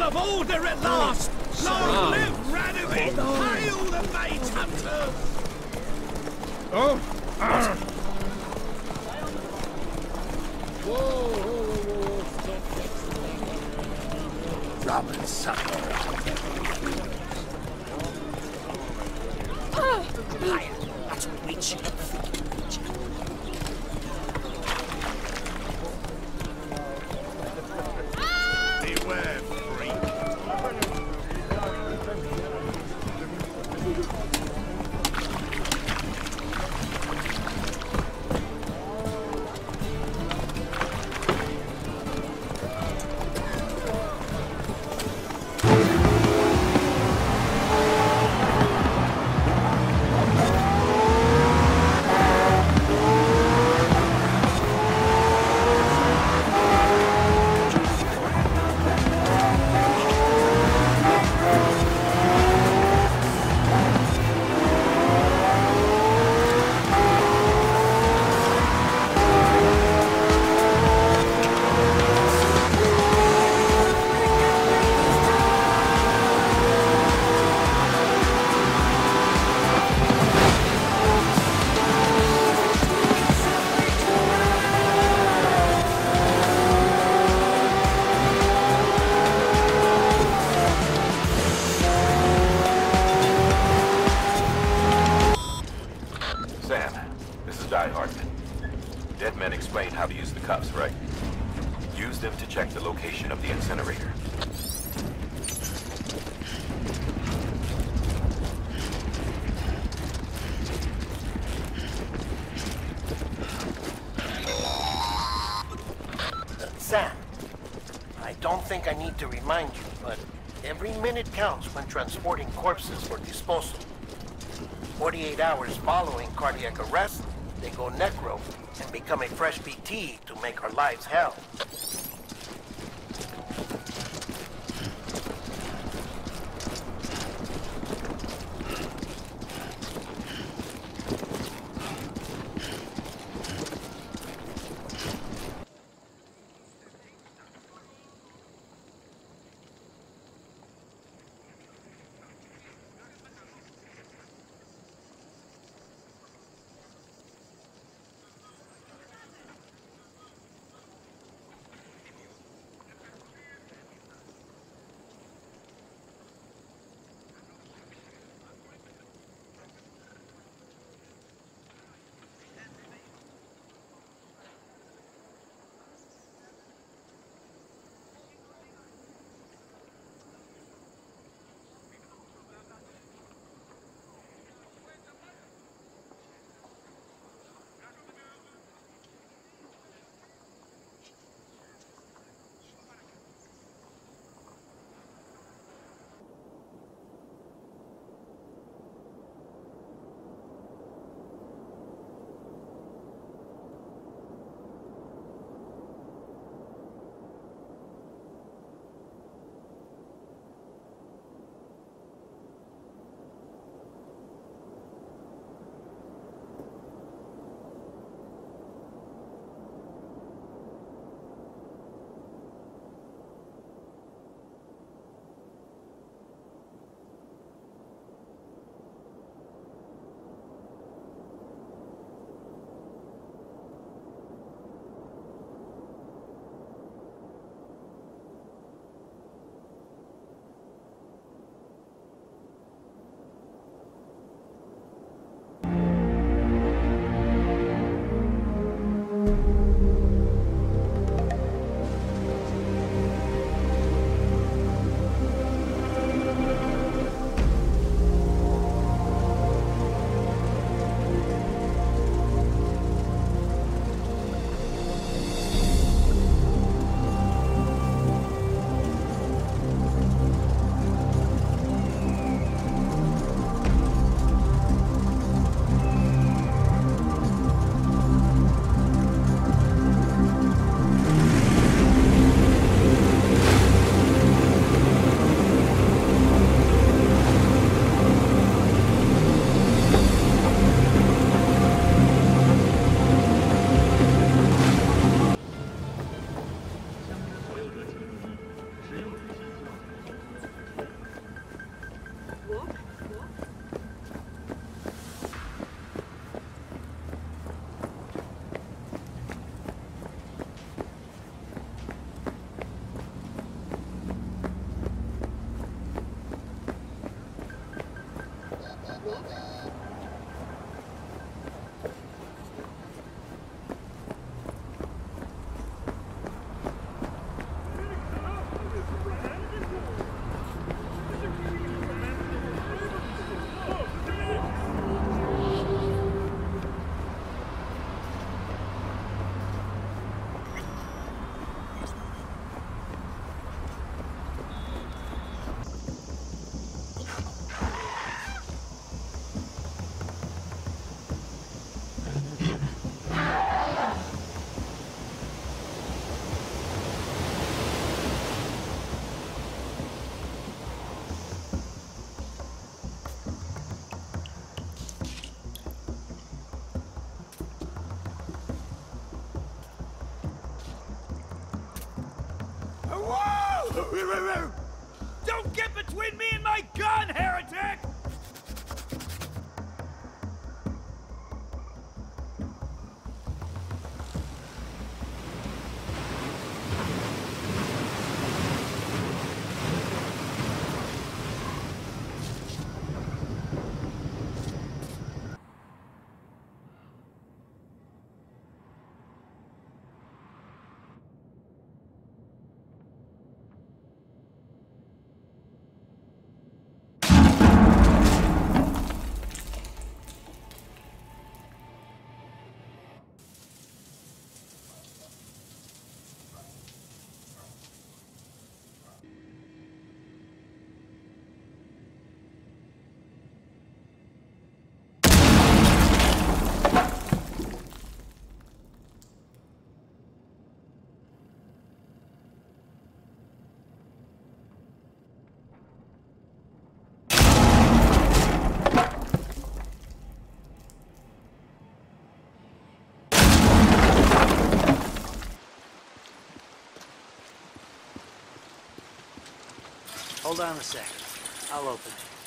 Seal of order at last! Long ah. live Radovid! Oh, Hail the mage hunters! Oh! Ah. Robin Sucker. Ah. Higher. That's what we should Explained how to use the cuffs, right? Use them to check the location of the incinerator. Sam, I don't think I need to remind you, but every minute counts when transporting corpses for disposal. 48 hours following cardiac arrest, they go necro and become a fresh BT to make our lives hell. Don't get between me and my gun, heretic! Hold on a second. I'll open it.